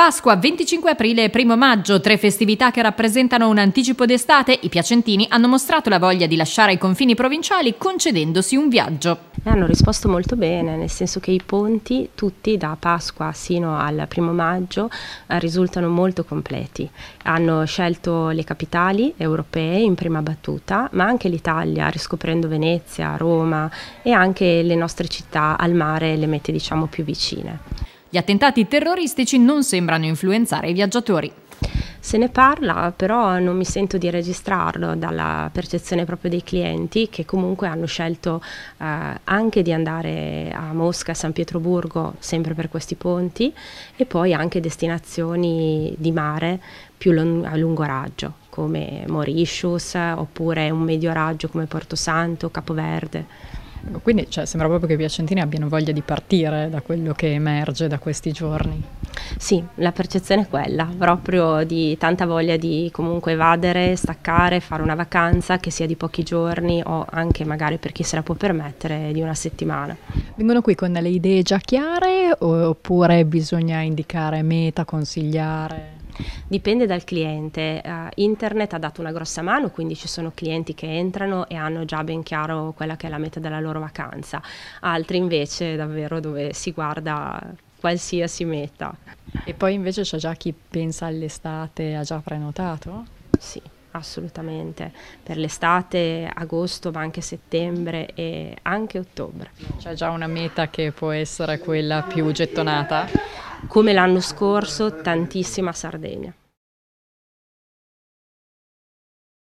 Pasqua 25 aprile e 1 maggio, tre festività che rappresentano un anticipo d'estate, i piacentini hanno mostrato la voglia di lasciare i confini provinciali concedendosi un viaggio. Hanno risposto molto bene, nel senso che i ponti, tutti da Pasqua sino al 1 maggio, eh, risultano molto completi. Hanno scelto le capitali europee in prima battuta, ma anche l'Italia, riscoprendo Venezia, Roma e anche le nostre città al mare, le mete diciamo più vicine. Gli attentati terroristici non sembrano influenzare i viaggiatori. Se ne parla, però non mi sento di registrarlo dalla percezione proprio dei clienti che comunque hanno scelto eh, anche di andare a Mosca, San Pietroburgo, sempre per questi ponti, e poi anche destinazioni di mare più a lungo raggio, come Mauritius, oppure un medio raggio come Porto Santo, Capoverde. Quindi cioè, sembra proprio che i piacentini abbiano voglia di partire da quello che emerge da questi giorni. Sì, la percezione è quella, proprio di tanta voglia di comunque evadere, staccare, fare una vacanza che sia di pochi giorni o anche magari per chi se la può permettere di una settimana. Vengono qui con delle idee già chiare oppure bisogna indicare meta, consigliare? Dipende dal cliente. Uh, internet ha dato una grossa mano, quindi ci sono clienti che entrano e hanno già ben chiaro quella che è la meta della loro vacanza. Altri invece davvero dove si guarda qualsiasi meta. E poi invece c'è già chi pensa all'estate, ha già prenotato? Sì assolutamente per l'estate, agosto, ma anche settembre e anche ottobre. C'è già una meta che può essere quella più gettonata? Come l'anno scorso tantissima Sardegna.